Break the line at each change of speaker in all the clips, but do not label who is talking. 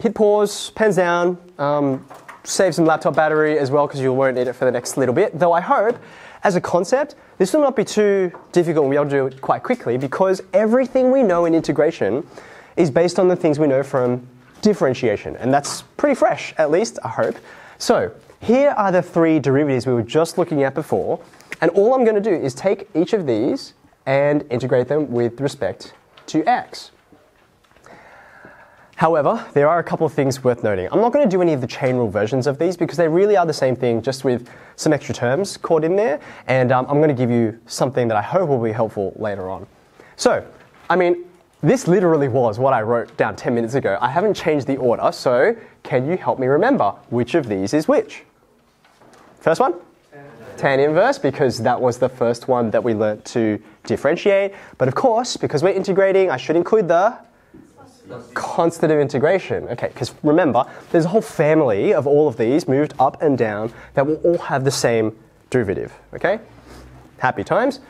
hit pause, pens down, um, save some laptop battery as well because you won't need it for the next little bit. Though I hope, as a concept, this will not be too difficult and we'll do it quite quickly because everything we know in integration is based on the things we know from differentiation. And that's pretty fresh, at least, I hope. So, here are the three derivatives we were just looking at before. And all I'm going to do is take each of these and integrate them with respect to x. However, there are a couple of things worth noting. I'm not going to do any of the chain rule versions of these because they really are the same thing, just with some extra terms caught in there. And um, I'm going to give you something that I hope will be helpful later on. So, I mean, this literally was what I wrote down 10 minutes ago. I haven't changed the order, so can you help me remember which of these is which? First one? Tan inverse, because that was the first one that we learnt to differentiate. But of course, because we're integrating, I should include the constant of integration. Okay, because remember, there's a whole family of all of these moved up and down that will all have the same derivative. Okay? Happy times.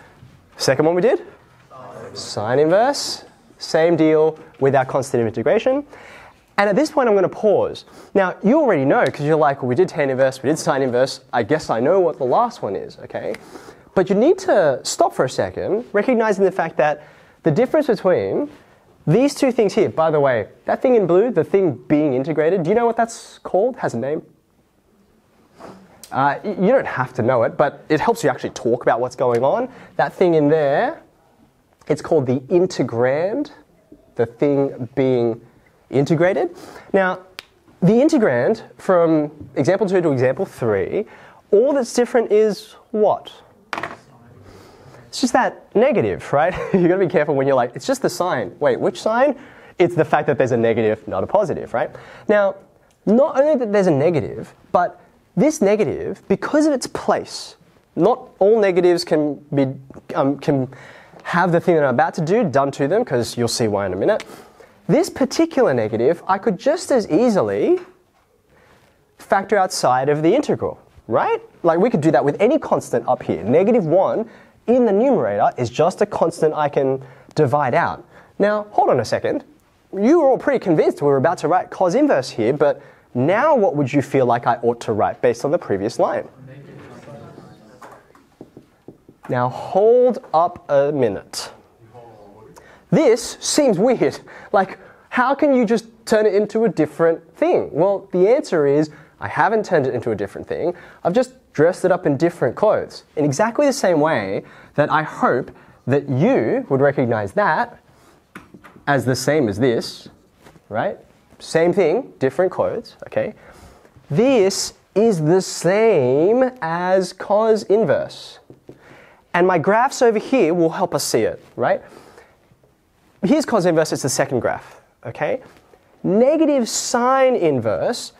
Second one we did? Sine inverse. Same deal with our constant of integration. And at this point, I'm going to pause. Now, you already know because you're like, well, we did tan inverse, we did sine inverse. I guess I know what the last one is, okay? But you need to stop for a second, recognizing the fact that the difference between these two things here, by the way, that thing in blue, the thing being integrated, do you know what that's called? Has a name? Uh, you don't have to know it, but it helps you actually talk about what's going on. That thing in there, it's called the integrand, the thing being integrated. Now, the integrand from example 2 to example 3, all that's different is what? It's just that negative, right? you got to be careful when you're like, it's just the sign. Wait, which sign? It's the fact that there's a negative, not a positive, right? Now, not only that there's a negative, but this negative, because of its place, not all negatives can be um, can have the thing that I'm about to do done to them, because you'll see why in a minute. This particular negative, I could just as easily factor outside of the integral, right? Like we could do that with any constant up here. Negative 1 in the numerator is just a constant I can divide out. Now, hold on a second. You were all pretty convinced we were about to write cos inverse here, but now what would you feel like I ought to write based on the previous line? Now hold up a minute. This seems weird. Like, how can you just turn it into a different thing? Well, the answer is I haven't turned it into a different thing. I've just dressed it up in different clothes. In exactly the same way that I hope that you would recognize that as the same as this, right? Same thing, different clothes, okay? This is the same as cos inverse. And my graphs over here will help us see it, right? Here's cos inverse, it's the second graph, okay? Negative sine inverse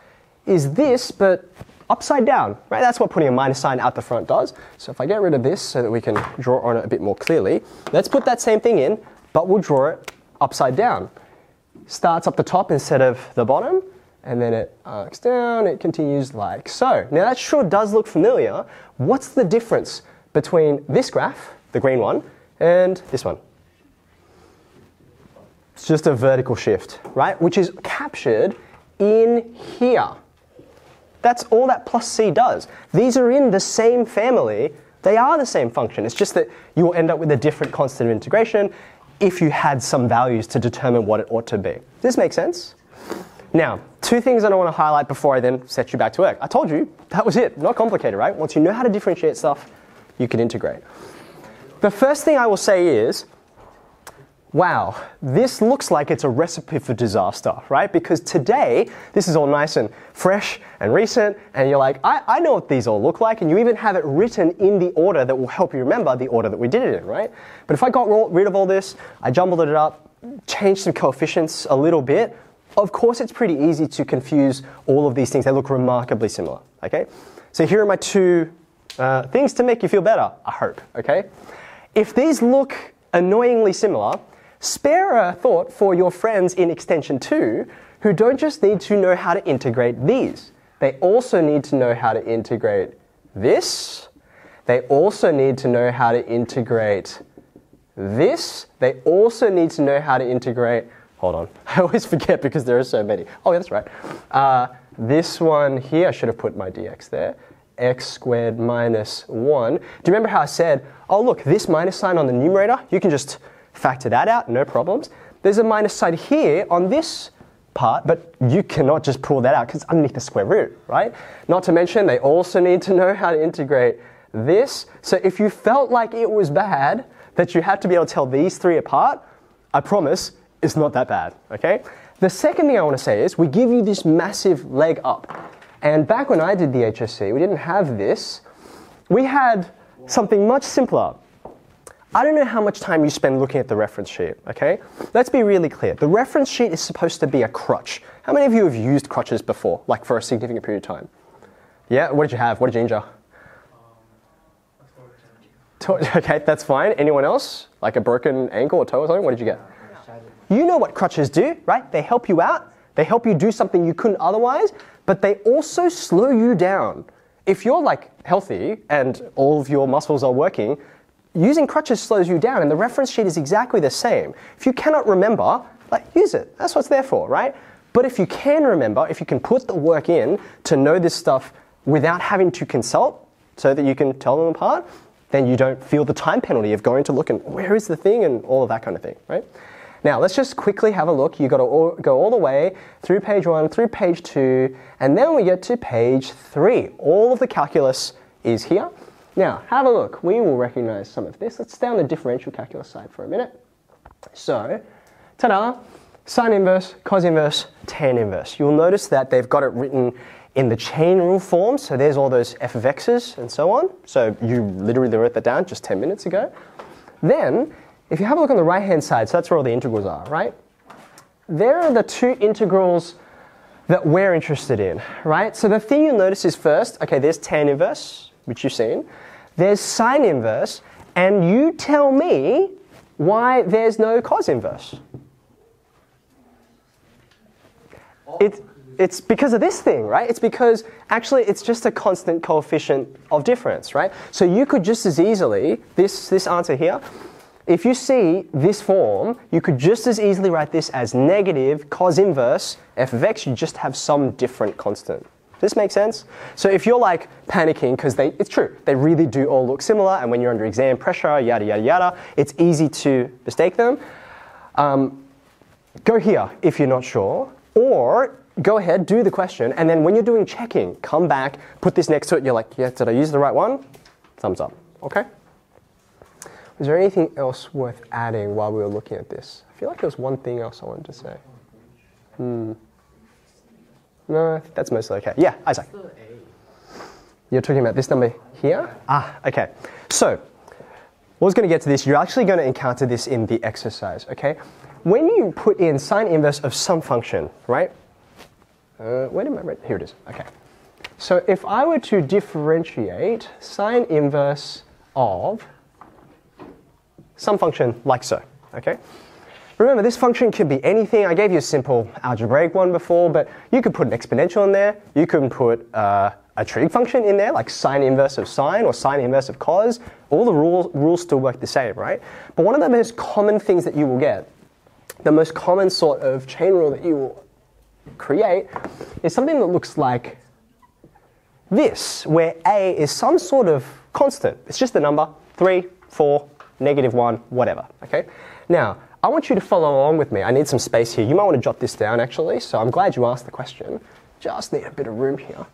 is this, but upside down, right? That's what putting a minus sign out the front does. So if I get rid of this so that we can draw on it a bit more clearly, let's put that same thing in, but we'll draw it upside down. Starts up the top instead of the bottom, and then it arcs down, it continues like so. Now that sure does look familiar. What's the difference between this graph, the green one, and this one? It's just a vertical shift, right? Which is captured in here. That's all that plus c does. These are in the same family. They are the same function. It's just that you will end up with a different constant of integration if you had some values to determine what it ought to be. Does this make sense? Now, two things that I want to highlight before I then set you back to work. I told you, that was it. Not complicated, right? Once you know how to differentiate stuff, you can integrate. The first thing I will say is wow, this looks like it's a recipe for disaster, right? Because today, this is all nice and fresh and recent, and you're like, I, I know what these all look like, and you even have it written in the order that will help you remember the order that we did it in, right? But if I got rid of all this, I jumbled it up, changed some coefficients a little bit, of course it's pretty easy to confuse all of these things. They look remarkably similar, okay? So here are my two uh, things to make you feel better, I hope, okay? If these look annoyingly similar, Spare a thought for your friends in Extension 2 who don't just need to know how to integrate these. They also need to know how to integrate this. They also need to know how to integrate this. They also need to know how to integrate, hold on, I always forget because there are so many. Oh, yeah, that's right. Uh, this one here, I should have put my dx there. x squared minus 1. Do you remember how I said, oh, look, this minus sign on the numerator, you can just factor that out, no problems. There's a minus sign here on this part, but you cannot just pull that out because it's underneath the square root, right? Not to mention, they also need to know how to integrate this. So if you felt like it was bad, that you had to be able to tell these three apart, I promise it's not that bad, okay? The second thing I want to say is we give you this massive leg up. And back when I did the HSC, we didn't have this. We had something much simpler. I don't know how much time you spend looking at the reference sheet, okay? Let's be really clear. The reference sheet is supposed to be a crutch. How many of you have used crutches before, like for a significant period of time? Yeah, what did you have? What did you injure? Um, okay, that's fine. Anyone else? Like a broken ankle or toe or something? What did you get? You know what crutches do, right? They help you out, they help you do something you couldn't otherwise, but they also slow you down. If you're like healthy and all of your muscles are working, using crutches slows you down, and the reference sheet is exactly the same. If you cannot remember, like use it. That's what it's there for, right? But if you can remember, if you can put the work in to know this stuff without having to consult so that you can tell them apart, then you don't feel the time penalty of going to look and where is the thing and all of that kind of thing, right? Now, let's just quickly have a look. You've got to all, go all the way through page one, through page two, and then we get to page three. All of the calculus is here. Now, have a look. We will recognize some of this. Let's stay on the differential calculus side for a minute. So, ta-da, sine inverse, cos inverse, tan inverse. You'll notice that they've got it written in the chain rule form. So there's all those f of x's and so on. So you literally wrote that down just 10 minutes ago. Then, if you have a look on the right hand side, so that's where all the integrals are, right? There are the two integrals that we're interested in, right? So the thing you'll notice is first, okay, there's tan inverse, which you've seen. There's sine inverse, and you tell me why there's no cos inverse. It, it's because of this thing, right? It's because actually it's just a constant coefficient of difference, right? So you could just as easily, this, this answer here, if you see this form, you could just as easily write this as negative cos inverse f of x, you just have some different constant. This make sense? So if you're like panicking, because they, it's true, they really do all look similar, and when you're under exam pressure, yada, yada, yada, it's easy to mistake them. Um, go here if you're not sure, or go ahead, do the question, and then when you're doing checking, come back, put this next to it, and you're like, yeah, did I use the right one? Thumbs up, okay? Is there anything else worth adding while we were looking at this? I feel like there was one thing else I wanted to say. Hmm. No, I think that's mostly okay. Yeah, Isaac. You're talking about this number here? Ah, okay. So, I was going to get to this. You're actually going to encounter this in the exercise, okay? When you put in sine inverse of some function, right? Uh, where did my red? Here it is. Okay. So if I were to differentiate sine inverse of some function like so, okay? Remember, this function could be anything. I gave you a simple algebraic one before, but you could put an exponential in there. You can put uh, a trig function in there, like sine inverse of sine or sine inverse of cos. All the rules, rules still work the same, right? But one of the most common things that you will get, the most common sort of chain rule that you will create is something that looks like this, where a is some sort of constant. It's just a number, 3, 4, negative 1, whatever, okay? Now, I want you to follow along with me. I need some space here. You might want to jot this down, actually, so I'm glad you asked the question. Just need a bit of room here.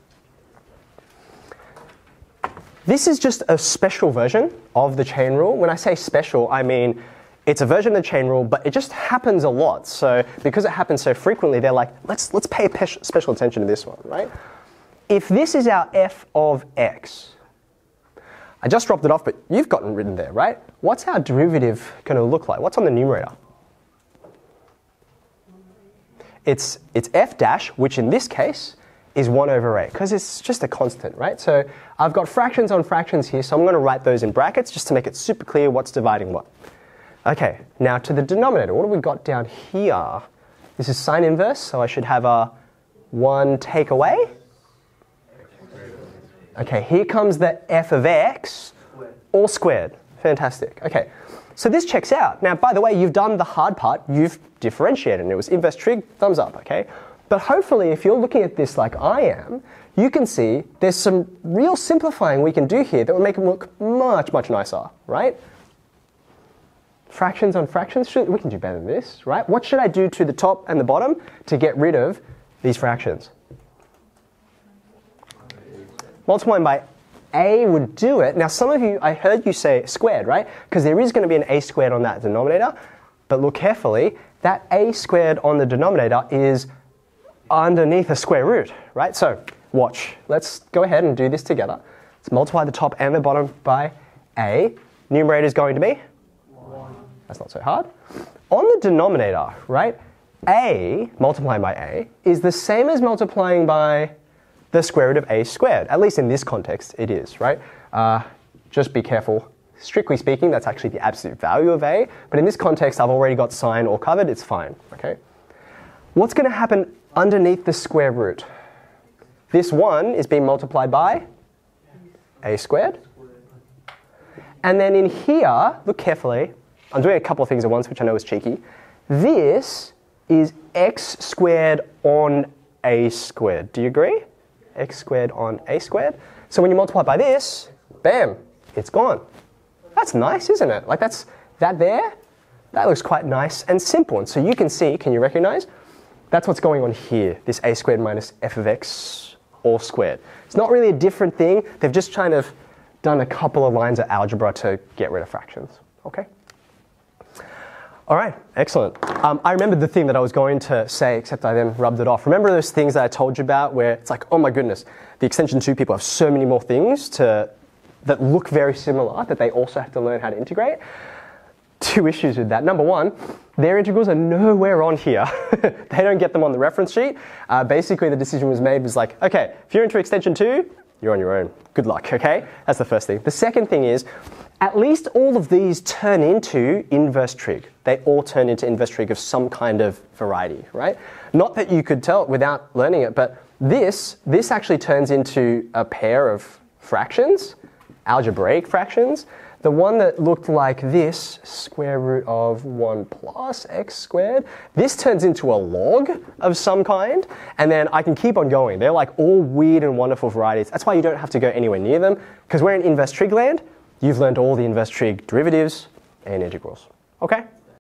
This is just a special version of the chain rule. When I say special, I mean it's a version of the chain rule, but it just happens a lot. So because it happens so frequently, they're like, let's, let's pay special attention to this one, right? If this is our f of x, I just dropped it off, but you've gotten written there, right? What's our derivative going to look like? What's on the numerator? It's, it's f dash, which in this case is 1 over 8, because it's just a constant, right? So I've got fractions on fractions here, so I'm going to write those in brackets just to make it super clear what's dividing what. Okay, now to the denominator. What have we got down here? This is sine inverse, so I should have a 1 take away. Okay, here comes the f of x, all squared. Fantastic. Okay, So this checks out. Now, by the way, you've done the hard part. You've differentiated, and it was inverse trig, thumbs up, okay? But hopefully, if you're looking at this like I am, you can see there's some real simplifying we can do here that will make them look much, much nicer, right? Fractions on fractions, we can do better than this, right? What should I do to the top and the bottom to get rid of these fractions? Multiplying by a would do it. Now, some of you, I heard you say squared, right? Because there is going to be an a squared on that denominator. But look carefully, that a squared on the denominator is underneath a square root, right? So watch. Let's go ahead and do this together. Let's multiply the top and the bottom by a. Numerator is going to be? One. That's not so hard. On the denominator, right, a multiplying by a is the same as multiplying by the square root of a squared. At least in this context, it is, right? Uh, just be careful. Strictly speaking, that's actually the absolute value of a, but in this context, I've already got sign all covered, it's fine, okay? What's going to happen underneath the square root? This 1 is being multiplied by a squared. And then in here, look carefully, I'm doing a couple of things at once, which I know is cheeky. This is x squared on a squared. Do you agree? X squared on a squared. So when you multiply by this, bam, it's gone. That's nice, isn't it? Like that's that there, that looks quite nice and simple. And so you can see, can you recognize? That's what's going on here, this a squared minus f of x all squared. It's not really a different thing. They've just kind of done a couple of lines of algebra to get rid of fractions. Okay? All right, excellent. Um, I remembered the thing that I was going to say, except I then rubbed it off. Remember those things that I told you about where it's like, oh my goodness, the extension 2 people have so many more things to, that look very similar that they also have to learn how to integrate? Two issues with that. Number one, their integrals are nowhere on here. they don't get them on the reference sheet. Uh, basically, the decision was made was like, okay, if you're into extension 2, you're on your own. Good luck, okay? That's the first thing. The second thing is, at least all of these turn into inverse trig. They all turn into inverse trig of some kind of variety, right? Not that you could tell without learning it, but this, this actually turns into a pair of fractions, algebraic fractions. The one that looked like this, square root of 1 plus x squared, this turns into a log of some kind, and then I can keep on going. They're like all weird and wonderful varieties. That's why you don't have to go anywhere near them, because we're in inverse trig land, You've learned all the inverse trig derivatives and integrals. Okay?